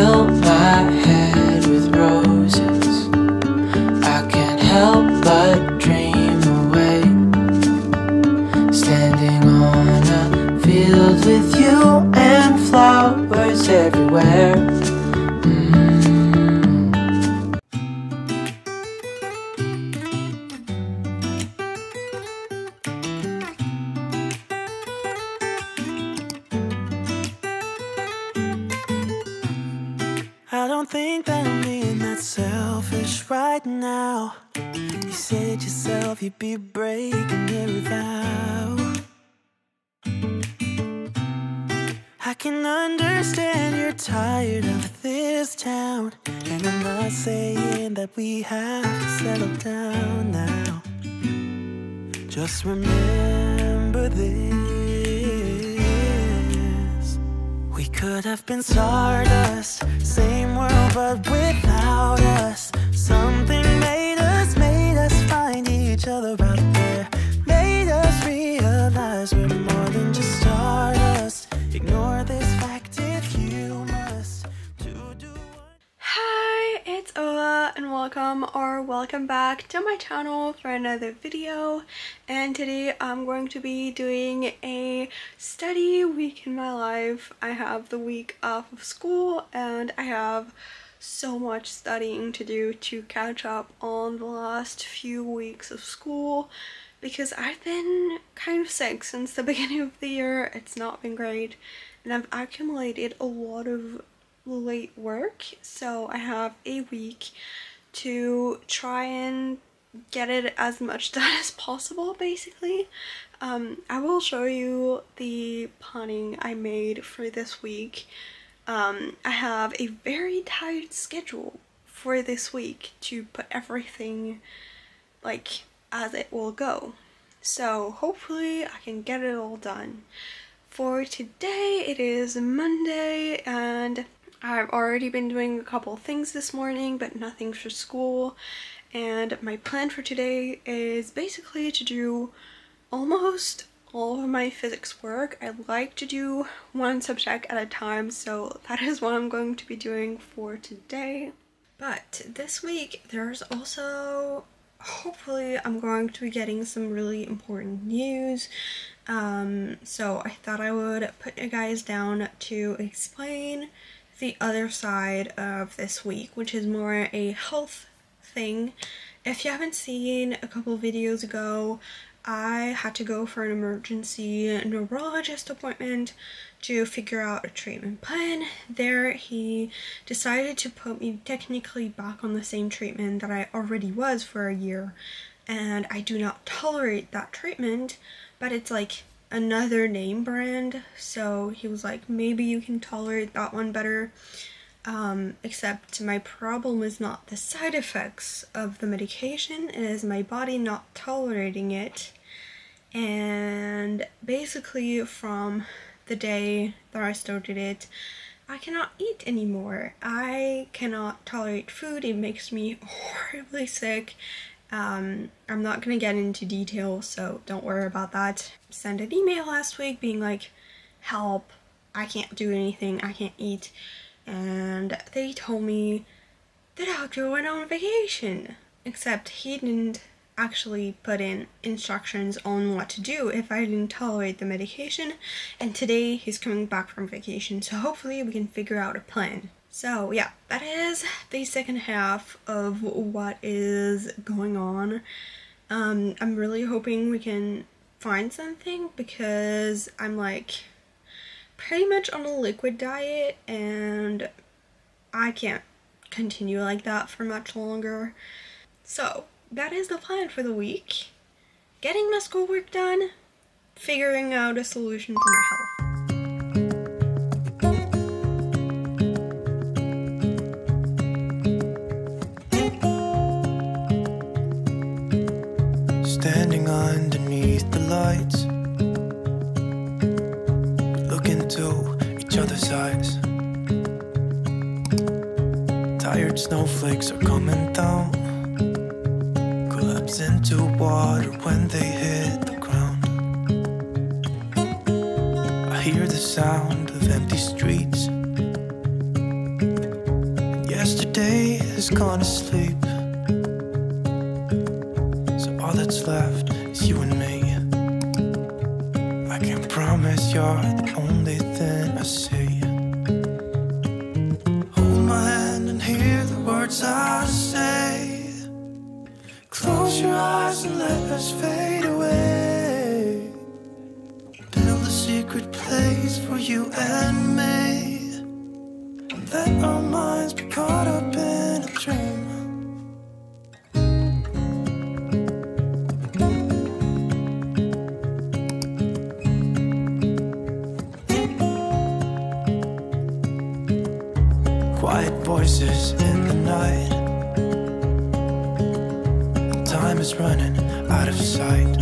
fill my head with roses. I can't help but dream away. Standing on a field with you and flowers everywhere. Right now. You said yourself you'd be breaking every vow. I can understand you're tired of this town. And I'm not saying that we have to settle down now. Just remember this. Could have been stardust, same world but without us. Something made us, made us find each other out there. Made us realize we're welcome back to my channel for another video and today I'm going to be doing a study week in my life. I have the week off of school and I have so much studying to do to catch up on the last few weeks of school because I've been kind of sick since the beginning of the year. It's not been great and I've accumulated a lot of late work so I have a week to try and get it as much done as possible basically. Um, I will show you the planning I made for this week. Um, I have a very tight schedule for this week to put everything like as it will go. So hopefully I can get it all done. For today it is Monday and I've already been doing a couple things this morning but nothing for school and my plan for today is basically to do almost all of my physics work. I like to do one subject at a time so that is what I'm going to be doing for today. But this week there's also hopefully I'm going to be getting some really important news. Um, so I thought I would put you guys down to explain the other side of this week, which is more a health thing. If you haven't seen a couple videos ago, I had to go for an emergency neurologist appointment to figure out a treatment plan. There, he decided to put me technically back on the same treatment that I already was for a year, and I do not tolerate that treatment, but it's like another name brand, so he was like, maybe you can tolerate that one better. Um, except my problem is not the side effects of the medication, it is my body not tolerating it. And basically, from the day that I started it, I cannot eat anymore. I cannot tolerate food, it makes me horribly sick. Um, I'm not gonna get into detail, so don't worry about that. Sent an email last week being like, help, I can't do anything, I can't eat and they told me the doctor went on vacation. Except he didn't actually put in instructions on what to do if I didn't tolerate the medication. And today he's coming back from vacation, so hopefully we can figure out a plan. So yeah, that is the second half of what is going on. Um, I'm really hoping we can find something because I'm like pretty much on a liquid diet and I can't continue like that for much longer. So that is the plan for the week. Getting my schoolwork done, figuring out a solution for my health. Each other's eyes. Tired snowflakes are coming down, collapse into water when they words I say. Close your eyes and let us fade away. Build a secret place for you and me. Is running out of sight.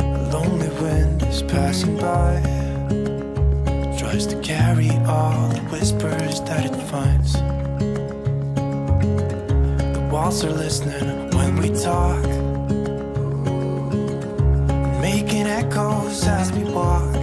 A lonely wind is passing by tries to carry all the whispers that it finds. The walls are listening when we talk, making echoes as we walk.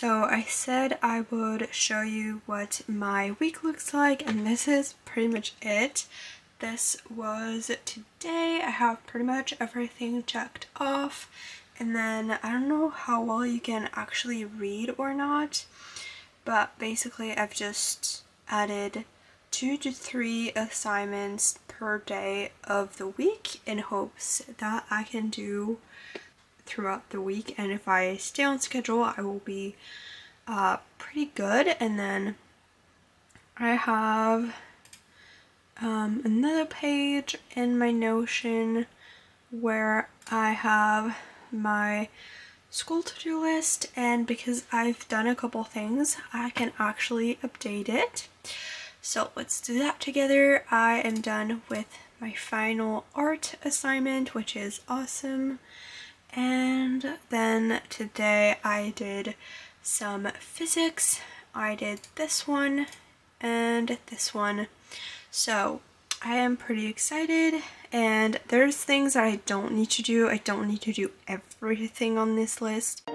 So I said I would show you what my week looks like and this is pretty much it. This was today. I have pretty much everything checked off and then I don't know how well you can actually read or not but basically I've just added two to three assignments per day of the week in hopes that I can do throughout the week and if I stay on schedule I will be uh, pretty good. And then I have um, another page in my Notion where I have my school to-do list and because I've done a couple things I can actually update it. So let's do that together. I am done with my final art assignment which is awesome and then today I did some physics I did this one and this one so I am pretty excited and there's things that I don't need to do. I don't need to do everything on this list.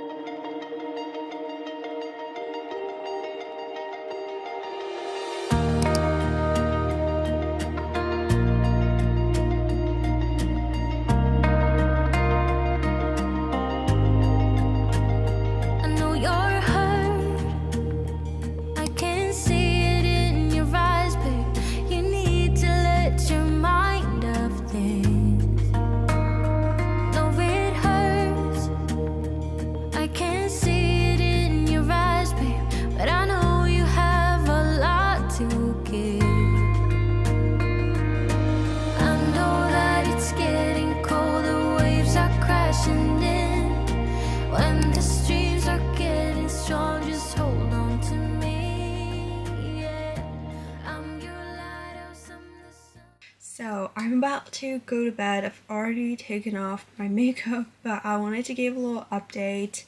To go to bed. I've already taken off my makeup, but I wanted to give a little update.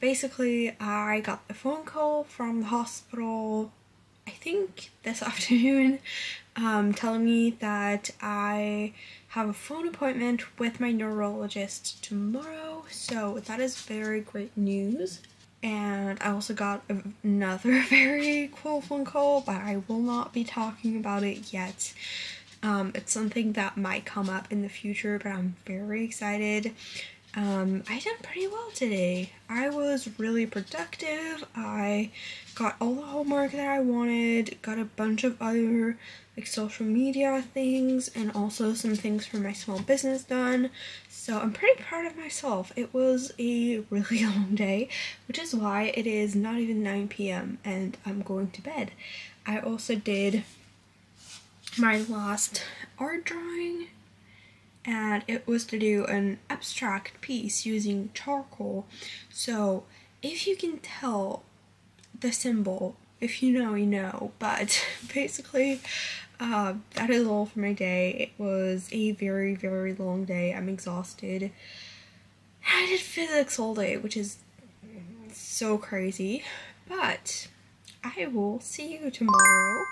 Basically, I got a phone call from the hospital, I think this afternoon, um, telling me that I have a phone appointment with my neurologist tomorrow. So that is very great news. And I also got another very cool phone call, but I will not be talking about it yet. Um, it's something that might come up in the future, but I'm very excited. Um, I did pretty well today. I was really productive. I got all the homework that I wanted, got a bunch of other like social media things, and also some things for my small business done. So I'm pretty proud of myself. It was a really long day, which is why it is not even 9 p.m. and I'm going to bed. I also did my last art drawing and it was to do an abstract piece using charcoal. So if you can tell the symbol, if you know, you know. But basically, uh, that is all for my day. It was a very, very long day. I'm exhausted. I did physics all day, which is so crazy. But I will see you tomorrow.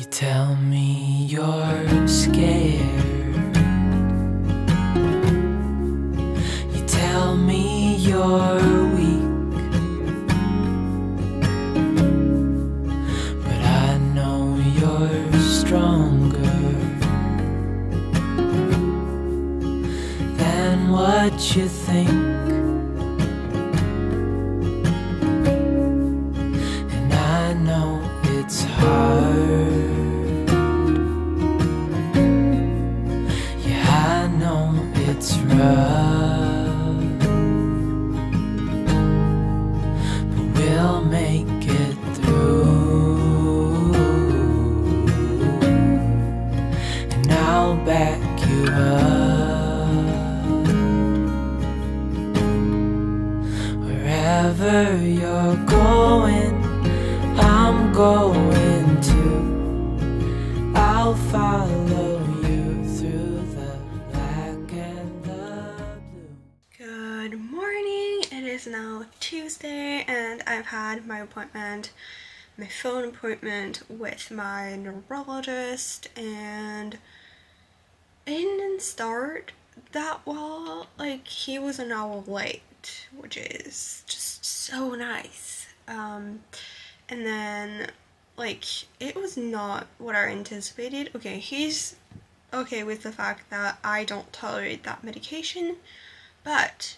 You tell me you're scared. You tell me you're weak. But I know you're stronger than what you think. Good morning. It is now Tuesday, and I've had my appointment, my phone appointment with my neurologist, and it didn't start that well. Like, he was an hour late, which is just so nice. Um, and then, like, it was not what I anticipated. Okay, he's okay with the fact that I don't tolerate that medication. But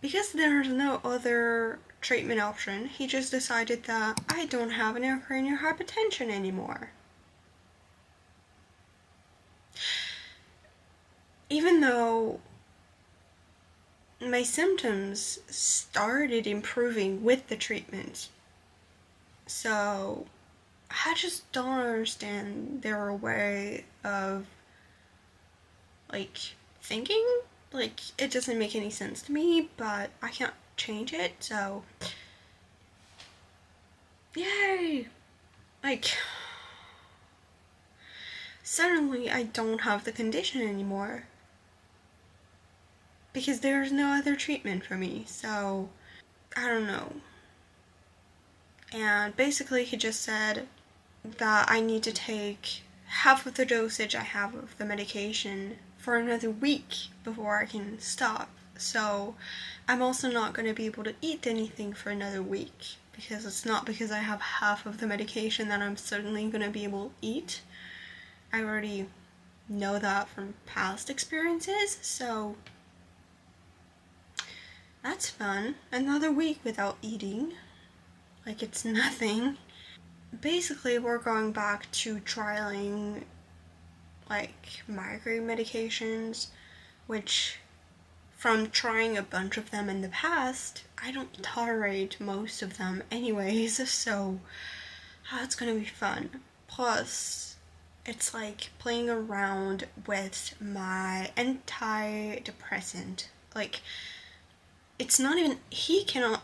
because there's no other treatment option, he just decided that I don't have an intracranial hypertension anymore. Even though my symptoms started improving with the treatment. So I just don't understand their way of like thinking. Like it doesn't make any sense to me but i can't change it so. Yay! Like suddenly i don't have the condition anymore. Because there's no other treatment for me so i don't know and basically he just said that i need to take half of the dosage i have of the medication for another week before I can stop. So I'm also not going to be able to eat anything for another week because it's not because I have half of the medication that I'm certainly going to be able to eat. I already know that from past experiences, so that's fun. Another week without eating. Like it's nothing. Basically, we're going back to trialing like migraine medications, which from trying a bunch of them in the past, I don't tolerate most of them anyways, so that's gonna be fun. Plus, it's like playing around with my antidepressant. Like, it's not even, he cannot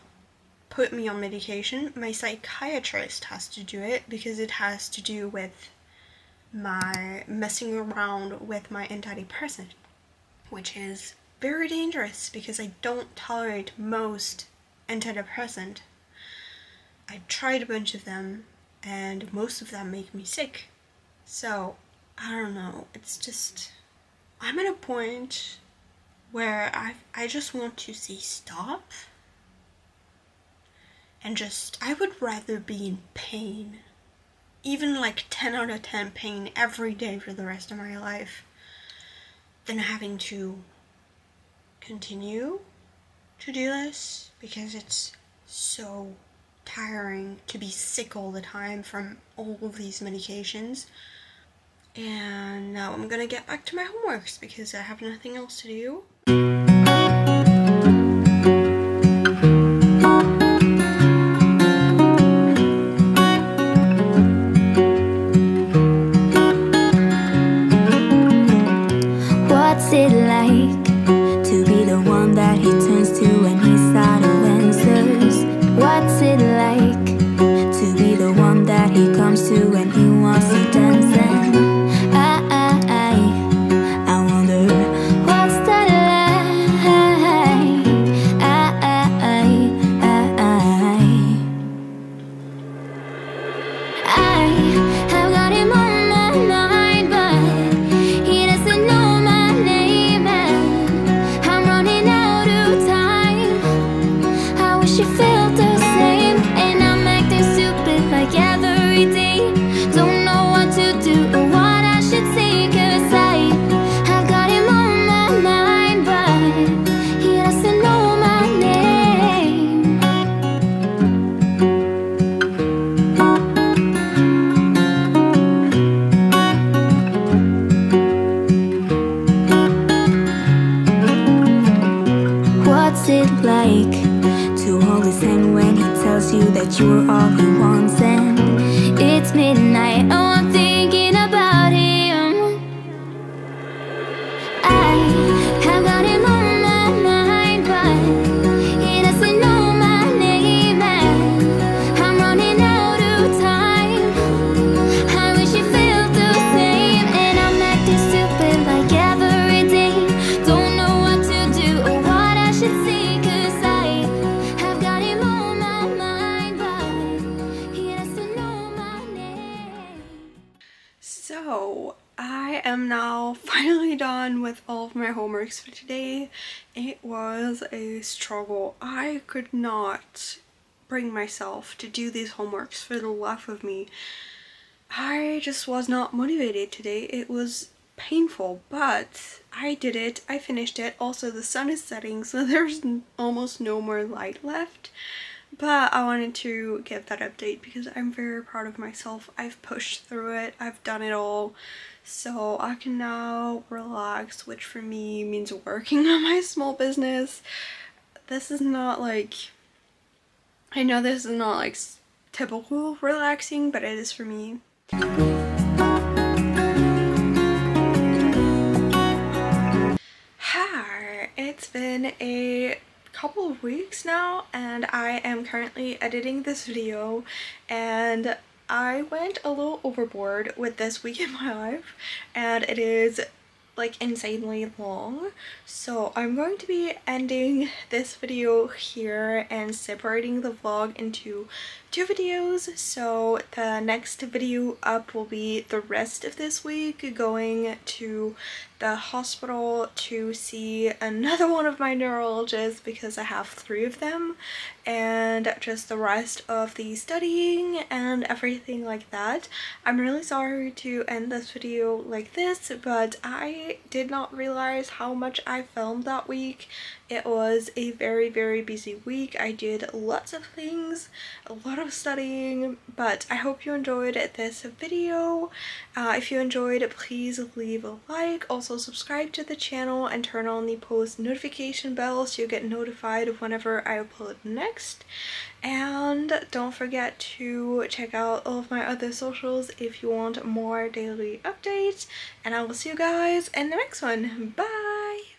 put me on medication. My psychiatrist has to do it because it has to do with my messing around with my antidepressant, which is very dangerous because I don't tolerate most antidepressant. I tried a bunch of them and most of them make me sick. So, I don't know, it's just I'm at a point where I I just want to say stop and just I would rather be in pain even like 10 out of 10 pain every day for the rest of my life than having to continue to do this because it's so tiring to be sick all the time from all of these medications. And now I'm gonna get back to my homeworks because I have nothing else to do. His hand when he tells you that you're all he wants? And it's midnight. Oh, So, I am now finally done with all of my homeworks for today. It was a struggle. I could not bring myself to do these homeworks for the life of me. I just was not motivated today. It was painful, but I did it. I finished it. Also, the sun is setting, so there's almost no more light left. But I wanted to give that update because I'm very proud of myself. I've pushed through it, I've done it all. So I can now relax, which for me means working on my small business. This is not like. I know this is not like typical relaxing, but it is for me. Hi, it's been a couple of weeks now and I am currently editing this video and I went a little overboard with this week in my life and it is like insanely long. So I'm going to be ending this video here and separating the vlog into two videos. So the next video up will be the rest of this week going to the hospital to see another one of my neurologists because I have three of them and just the rest of the studying and everything like that. I'm really sorry to end this video like this but I did not realize how much I filmed that week. It was a very very busy week. I did lots of things, a lot of studying, but I hope you enjoyed this video. Uh, if you enjoyed, please leave a like. Also subscribe to the channel and turn on the post notification bell so you get notified whenever I upload next. And don't forget to check out all of my other socials if you want more daily updates. And I will see you guys in the next one. Bye!